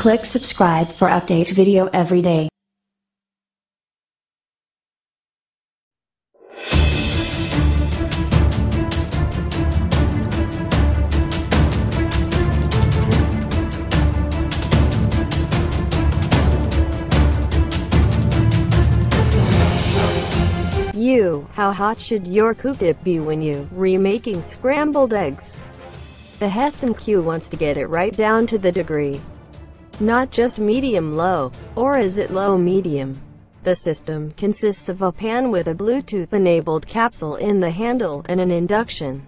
Click subscribe for update video every day. You, how hot should your dip be when you remaking scrambled eggs? The Hestan Cue wants to get it right down to the degree. Not just medium-low, or is it low-medium? The system consists of a pan with a Bluetooth-enabled capsule in the handle and an induction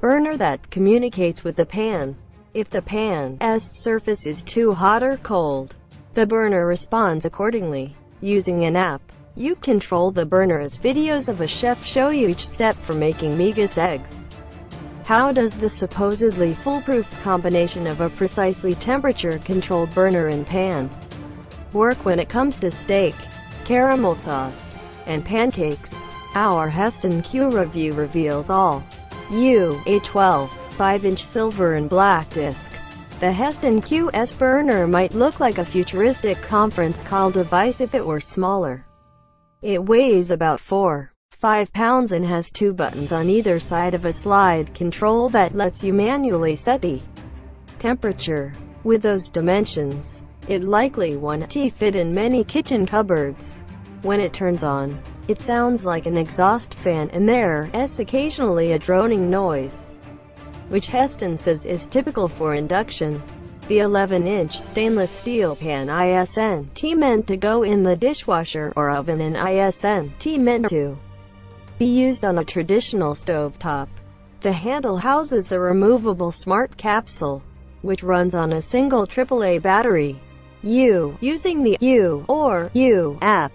burner that communicates with the pan. If the pan's surface is too hot or cold, the burner responds accordingly. Using an app, you control the burner as videos of a chef show you each step for making Migas eggs. How does the supposedly foolproof combination of a precisely temperature-controlled burner and pan work when it comes to steak, caramel sauce, and pancakes? Our Hestan Cue review reveals all. U, a 12, 5-inch silver and black disc. The Hestan Cue's burner might look like a futuristic conference call device if it were smaller. It weighs about 4, 5 pounds and has two buttons on either side of a slide control that lets you manually set the temperature. With those dimensions, it likely won't fit in many kitchen cupboards. When it turns on, it sounds like an exhaust fan and there is occasionally a droning noise, which Hestan says is typical for induction. The 11-inch stainless steel pan ISNT meant to go in the dishwasher or oven and ISNT meant to be used on a traditional stovetop. The handle houses the removable smart capsule, which runs on a single AAA battery. You, using the U or U app,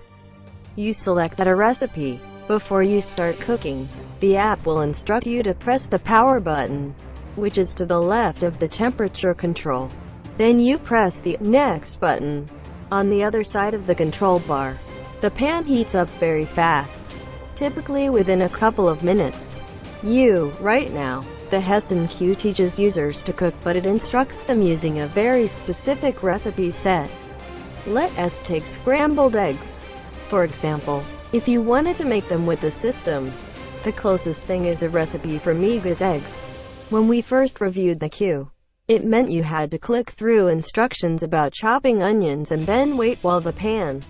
you select a recipe. Before you start cooking, the app will instruct you to press the power button, which is to the left of the temperature control. Then you press the next button on the other side of the control bar. The pan heats up very fast, typically within a couple of minutes. You, right now, the Hestan Cue teaches users to cook but it instructs them using a very specific recipe set. Let us take scrambled eggs. For example, if you wanted to make them with the system, the closest thing is a recipe for Migas eggs. When we first reviewed the Cue, it meant you had to click through instructions about chopping onions and then wait while the pan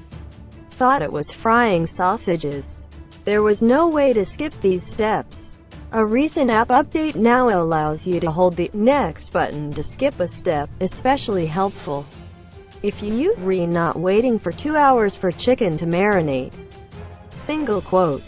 thought it was frying sausages. There was no way to skip these steps. A recent app update now allows you to hold the next button to skip a step, especially helpful if you re not waiting for two hours for chicken to marinate. Single quote.